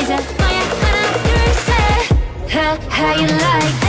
이제 너의 하나 둘셋 How, how you like